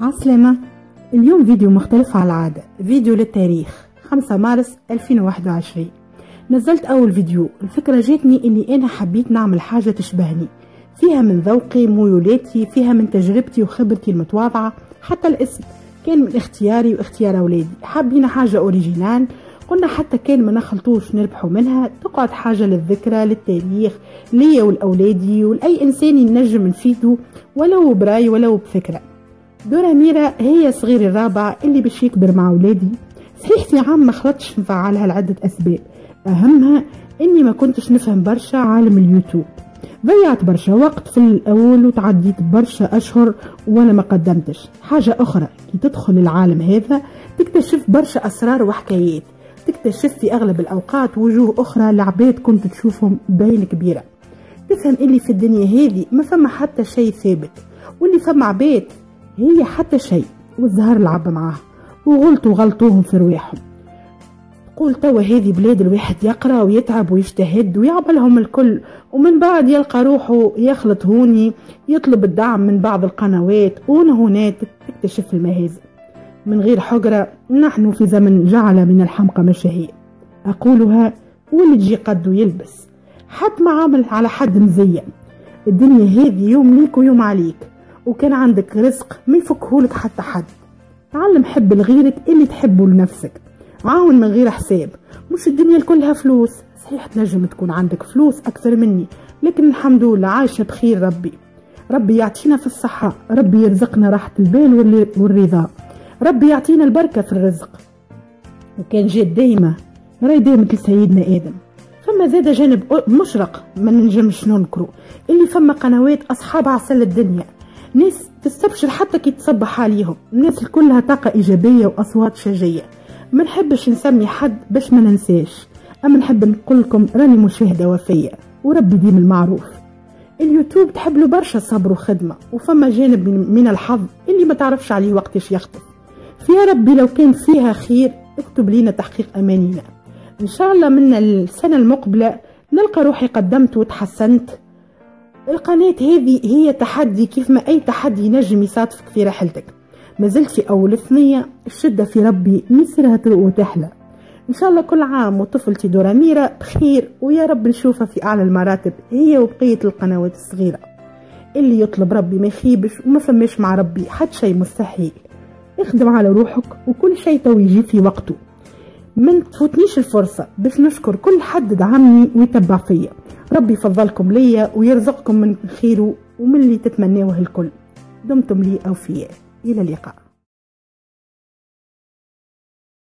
عسلامة اليوم فيديو مختلف عن العادة. فيديو للتاريخ 5 مارس 2021 نزلت أول فيديو. الفكرة جاتني أني أنا حبيت نعمل حاجة تشبهني. فيها من ذوقي ميولاتي فيها من تجربتي وخبرتي المتواضعة حتى الاسم. كان من اختياري واختيار أولادي. حابين حاجة أوريجينال قلنا حتى كان ما نخلطوش نربحوا منها تقعد حاجة للذكرى للتاريخ ليا ولأولادي ولأي إنسان ينجم نفيده ولو برأي ولو بفكرة. دورة ميرا هي صغيري الرابع اللي باش يكبر مع ولادي صحيح في عام ما خلطش نفعلها لعدة أسباب. أهمها إني ما كنتش نفهم برشا عالم اليوتيوب. ضيعت برشا وقت في الأول وتعديت برشا أشهر وأنا ما قدمتش. حاجة أخرى كي تدخل العالم هذا تكتشف برشا أسرار وحكايات. تكتشف في أغلب الأوقات وجوه أخرى لعباد كنت تشوفهم بين كبيرة. تفهم اللي في الدنيا هذه ما فما حتى شيء ثابت واللي فما عباد هي حتى شيء والزهر لعب معاه وغلطوا غلطوهم في رواحهم. قول توا هذه بلاد الواحد يقرأ ويتعب ويجتهد ويعملهم الكل ومن بعد يلقى روحه يخلط هوني يطلب الدعم من بعض القنوات هنا تكتشف المهازل. من غير حجرة نحن في زمن جعل من الحمقى مشاهير أقولها واللي تجي قد يلبس. حد ما عامل على حد مزين الدنيا هذه يوم ليك ويوم عليك. وكان عندك رزق ما يفكهولك حتى حد. تعلم حب لغيرك اللي تحبه لنفسك. عاون من غير حساب. مش الدنيا كلها فلوس. صحيح تنجم تكون عندك فلوس أكثر مني لكن الحمد لله عايشة بخير ربي. ربي يعطينا في الصحة. ربي يرزقنا راحة البال والرضا. ربي يعطينا البركة في الرزق. وكان جات دايمة راي دايمة لسيدنا آدم. فما زاد جانب مشرق ما ننجمش ننكرو اللي فما قنوات أصحاب عسل الدنيا. ناس تستبشر حتى كي تصبح عليهم الناس كلها طاقة إيجابية وأصوات شجية. ما نحبش نسمي حد باش ما ننساش. أما نحب نقول لكم راني مشاهدة وفية. وربي ديم المعروف. اليوتيوب تحب له برشا صبر وخدمة. وفما جانب من الحظ اللي ما تعرفش عليه وقتاش يخطف. فيا ربي لو كان فيها خير اكتب لينا تحقيق أمانينا. إن شاء الله من السنة المقبلة نلقى روحي قدمت وتحسنت. القناة هذه هي تحدي كيف ما أي تحدي ينجم يصادفك في رحلتك. ما زلت في أول ثنية الشدة في ربي مصرها وتحلى. إن شاء الله كل عام وطفلتي دورة ميرا بخير ويا رب نشوفها في أعلى المراتب هي وبقية القنوات الصغيرة. اللي يطلب ربي ما يخيبش وما فماش مع ربي حد شيء مستحيل. اخدم على روحك وكل شيء تو يجي في وقته. من تفوتنيش الفرصة باش نشكر كل حد دعمني ويتبع فيا. ربي يفضلكم ليا ويرزقكم من خيره ومن اللي تتمنوه الكل. دمتم لي أوفياء. إلى اللقاء.